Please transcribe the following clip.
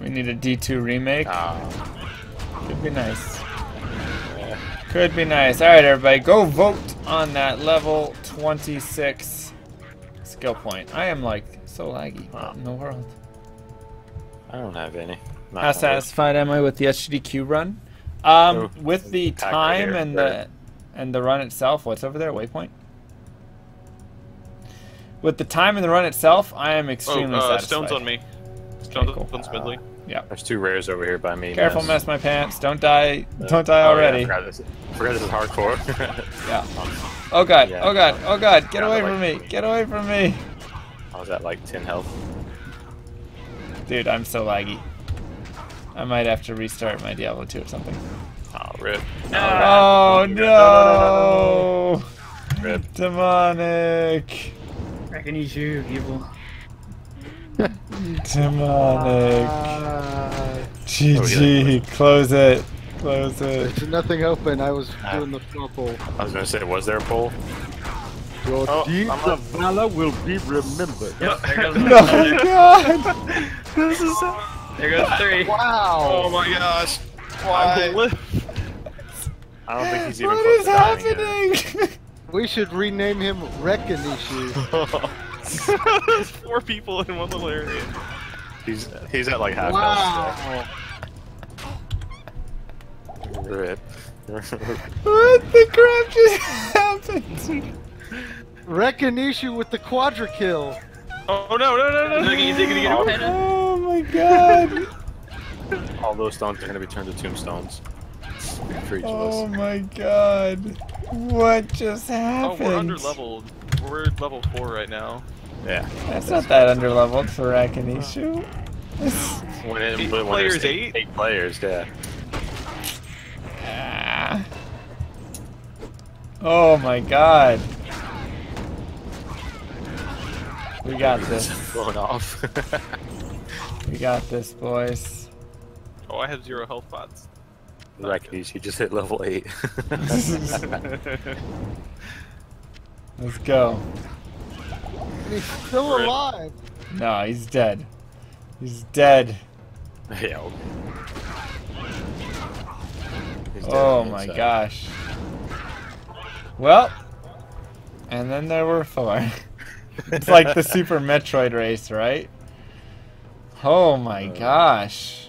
We need a D2 remake. Ah, Could be nice. yeah. Could be nice. Alright, everybody, go vote on that level 26 skill point. I am like so laggy Wow. in the world. I don't have any. Not How satisfied am I with the HDQ run? Um, with the right time here, and right. the and the run itself. What's over there? Waypoint. With the time and the run itself, I am Oh, extremely uh, satisfied. stones on me. Stones cool. on Spindly. Uh, yeah. There's two rares over here by me. Careful, Ness. mess my pants. Don't die. Uh, Don't die Oh, yeah, already. I forgot this, forgot this is hardcore. Yeah. Um, oh god. Yeah. Oh god. Oh god. Get Yeah, away like- from me. Get away from me. I was at like 10 health. Dude, I'm so laggy. I might have to restart my Diablo 2 or something. Oh, rip. Oh, oh no! Rip. Demonic. Reckon he's you, evil. Demonic. Uh, GG. Close it. Close it. there's nothing open. I was Ah. doing the purple. I was gonna say, was there a poll? Your Oh, deeds I'm of valor will be remembered. Yep, there goes No. God! This is. There goes three. Wow! Oh my gosh. I Why? I don't think he's even What close is to dying yet. happening? We should rename him Wreckanishu. There's four people in one little area. he's he's at like half wow! health. Rip. what the crap just happened? Wreckanishu with the quadra kill. Oh no no no no! Look, is he gonna get a penta? Oh my god. All those stones are gonna be turned to tombstones. For each Oh of us. my god. What just happened? Oh, we're under leveled. We're level four right now. Yeah. That's not that under leveled for Rakanishu. When it, Eight when players, there's eight? Eight players, yeah. Ah. Oh my god. We got this. Blowing off. We got this, boys. Oh, I have zero health pots. Reckies, he just hit level 8. Let's go. And he's still Rip. alive. No, he's dead. He's dead. yeah. okay. He's dead Oh on my inside. gosh. Well, and then there were four. it's like the Super Metroid race, right? Oh my uh, gosh.